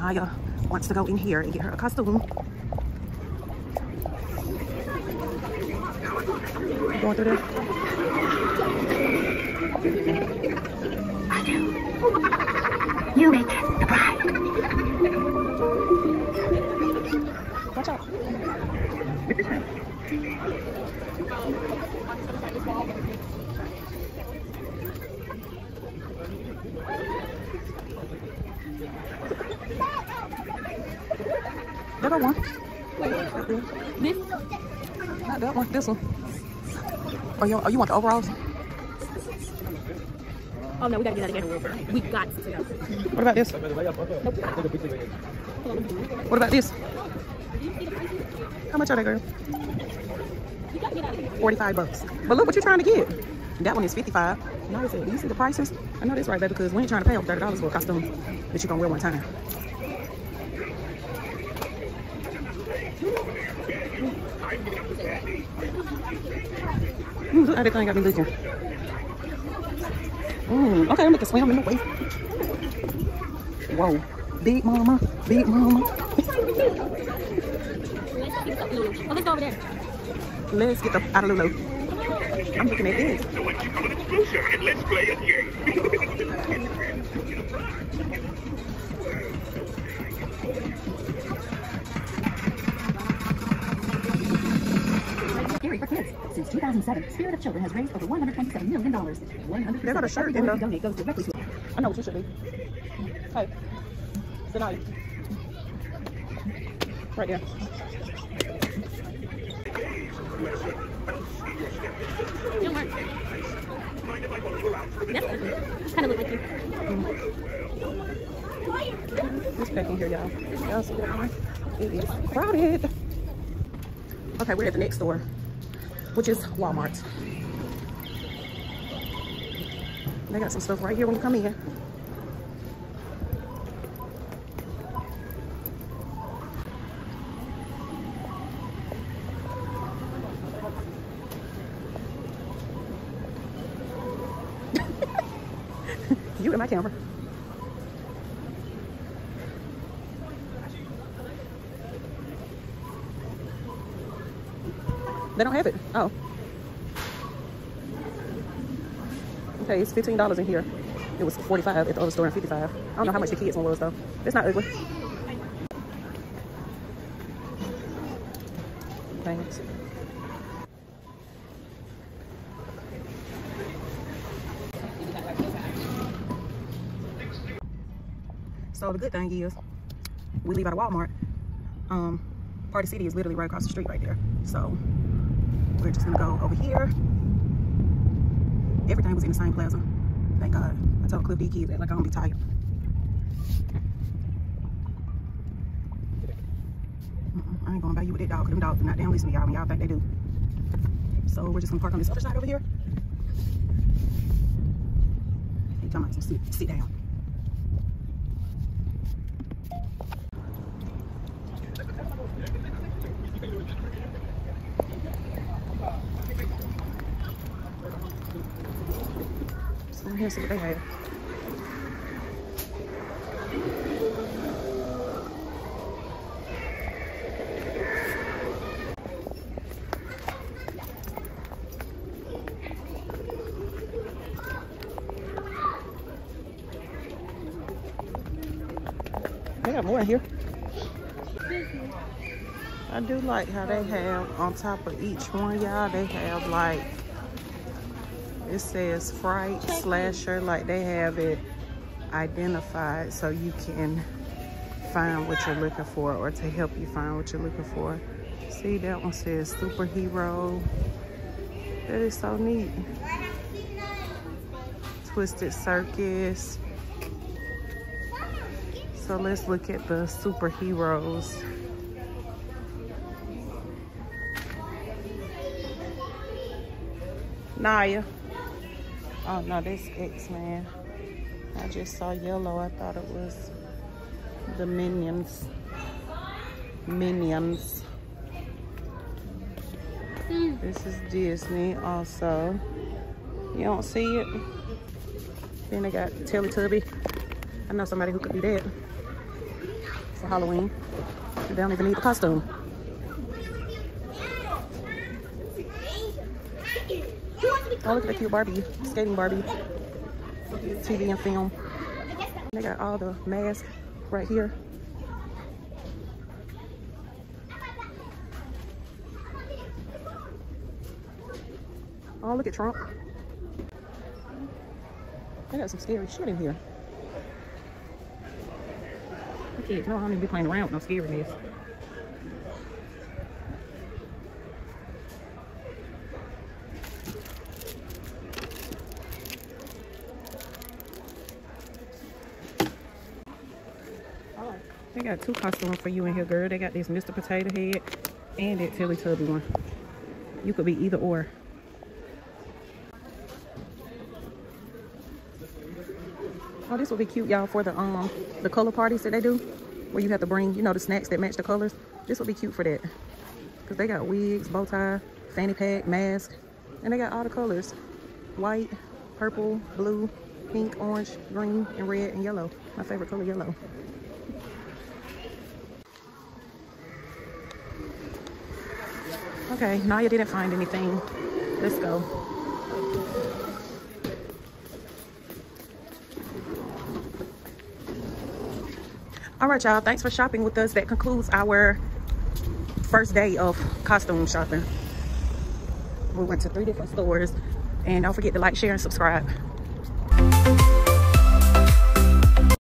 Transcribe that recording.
Niya wants to go in here and get her a costume. Going through there. That one. This? Not that one. This one. Oh, you, oh, you want the overalls? Oh no, we gotta get out of here. We got to. What about this? What about this? How much are they, girl? 45 bucks. But look what you're trying to get. That one is 55. Now is it, do you see the prices? I know that's right, baby, because we ain't trying to pay over $30 for a costume that you're gonna wear one time. Look how thing got me looking. Mm, okay, I'm gonna swim in the way. Whoa. Big mama, big mama. Let's over there. Let's get the out of Lulu. I'm looking at this. So let's play a game? 2007, Spirit of Children has raised over $127 million. 100% They got a shirt every in dollar the- you donate goes directly to I know what you should be. Hey, Denali. Right there. Don't. That's kind of look like you. It's packed in here, y'all. Y'all see that? It is crowded. Okay, we're at the next store, which is Walmart. They got some stuff right here when you come in. you in my camera. They don't have it. Oh. Okay, it's fifteen dollars in here. It was forty-five at the other store and fifty-five. I don't know how much the kids one was though. It's not ugly. Thanks. So the good thing is, we leave out of Walmart. Um, Party City is literally right across the street right there. So we're just gonna go over here. Everything was in the same plaza. Thank God. I told Cliff D kids that like I'm gonna be tired. I ain't gonna buy you with that dog, 'cause them dogs do not damn listen to y'all when y'all think they do. So we're just gonna park on this other side over here. You talking sit, sit down. So here's what they have. They got more here. I do like how they have on top of each one, y'all. They have like it says fright slasher like they have it identified so you can find what you're looking for or to help you find what you're looking for. See that one says superhero. That is so neat. Twisted circus. So let's look at the superheroes Niya Oh no, this X-Man. I just saw yellow. I thought it was the Minions. Minions. Hmm. This is Disney also. You don't see it? Then they got Teletubby. I know somebody who could be that. for Halloween. They don't even need a costume. Oh, look at the cute Barbie, skating Barbie. TV and film. They got all the masks right here. Oh, look at Trump. They got some scary shit in here. Kids, no, I don't even be playing around with no scariness. They got two costumes for you in here, girl. They got this Mr. Potato Head and that Teletubby one. You could be either or. Oh, this would be cute, y'all, for the um the color parties that they do, where you have to bring, you know, the snacks that match the colors. This would be cute for that, cause they got wigs, bow tie, fanny pack, mask, and they got all the colors: white, purple, blue, pink, orange, green, and red and yellow. My favorite color, yellow. Okay, Niya didn't find anything. Let's go. All right, y'all. Thanks for shopping with us. That concludes our first day of costume shopping. We went to three different stores. And don't forget to like, share, and subscribe.